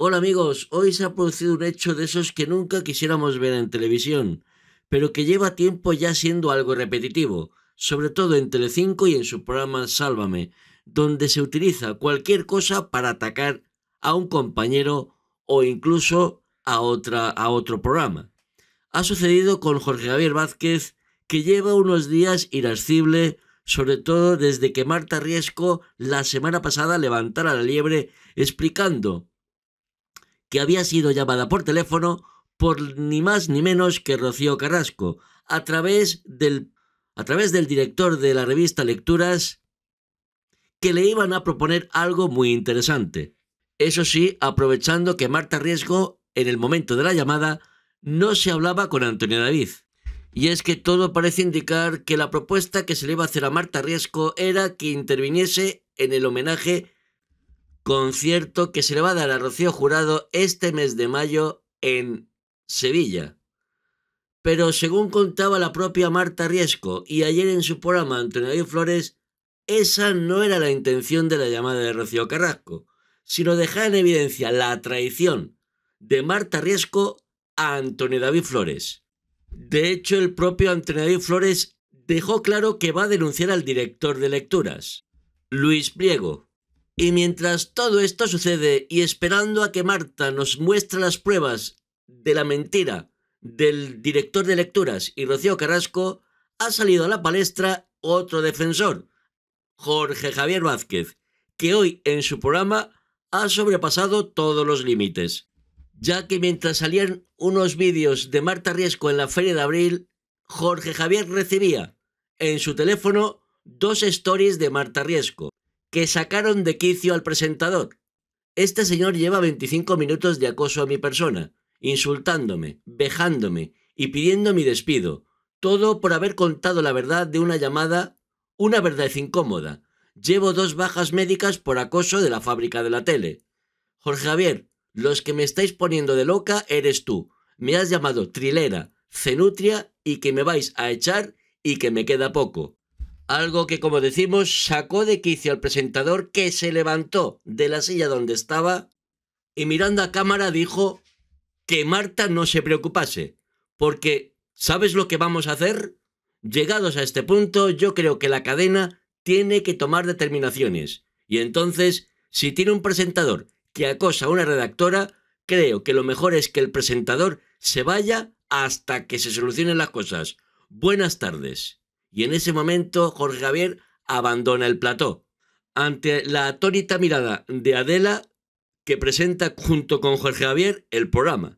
Hola amigos, hoy se ha producido un hecho de esos que nunca quisiéramos ver en televisión, pero que lleva tiempo ya siendo algo repetitivo, sobre todo en Telecinco y en su programa Sálvame, donde se utiliza cualquier cosa para atacar a un compañero o incluso a, otra, a otro programa. Ha sucedido con Jorge Javier Vázquez, que lleva unos días irascible, sobre todo desde que Marta Riesco la semana pasada levantara la liebre explicando que había sido llamada por teléfono por ni más ni menos que Rocío Carrasco, a través del, a través del director de la revista Lecturas, que le iban a proponer algo muy interesante. Eso sí, aprovechando que Marta Riesgo, en el momento de la llamada, no se hablaba con Antonio David. Y es que todo parece indicar que la propuesta que se le iba a hacer a Marta Riesco era que interviniese en el homenaje concierto que se le va a dar a Rocío Jurado este mes de mayo en Sevilla. Pero según contaba la propia Marta Riesco y ayer en su programa Antonio David Flores, esa no era la intención de la llamada de Rocío Carrasco, sino dejar en evidencia la traición de Marta Riesco a Antonio David Flores. De hecho, el propio Antonio David Flores dejó claro que va a denunciar al director de lecturas, Luis Pliego, y mientras todo esto sucede y esperando a que Marta nos muestre las pruebas de la mentira del director de lecturas y Rocío Carrasco, ha salido a la palestra otro defensor, Jorge Javier Vázquez, que hoy en su programa ha sobrepasado todos los límites, ya que mientras salían unos vídeos de Marta Riesco en la feria de abril, Jorge Javier recibía en su teléfono dos stories de Marta Riesco, que sacaron de quicio al presentador. Este señor lleva 25 minutos de acoso a mi persona, insultándome, vejándome y pidiendo mi despido, todo por haber contado la verdad de una llamada, una verdad incómoda. Llevo dos bajas médicas por acoso de la fábrica de la tele. Jorge Javier, los que me estáis poniendo de loca eres tú. Me has llamado trilera, cenutria y que me vais a echar y que me queda poco. Algo que, como decimos, sacó de quicio al presentador que se levantó de la silla donde estaba y mirando a cámara dijo que Marta no se preocupase, porque ¿sabes lo que vamos a hacer? Llegados a este punto, yo creo que la cadena tiene que tomar determinaciones. Y entonces, si tiene un presentador que acosa a una redactora, creo que lo mejor es que el presentador se vaya hasta que se solucionen las cosas. Buenas tardes y en ese momento Jorge Javier abandona el plató. Ante la atónita mirada de Adela, que presenta junto con Jorge Javier el programa.